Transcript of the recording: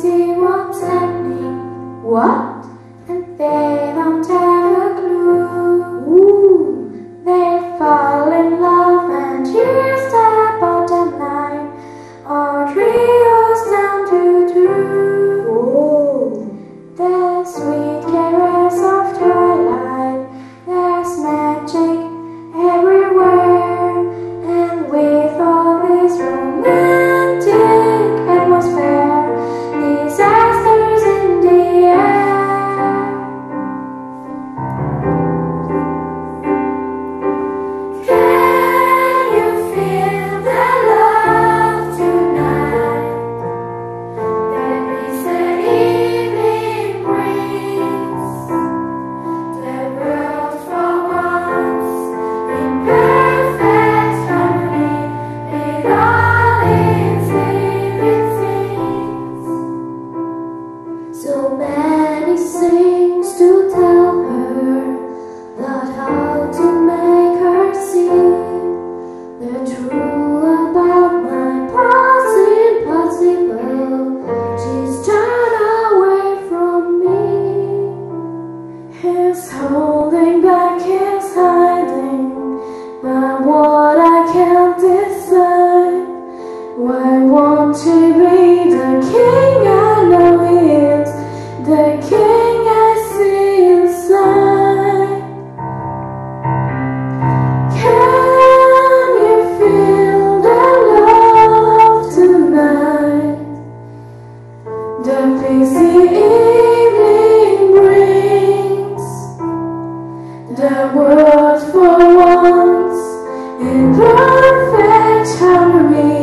see what's happening. What? And they don't tell. I want to be the king I know it. the king I see inside. Can you feel the love tonight? The peace the evening brings, the world for once in perfect harmony.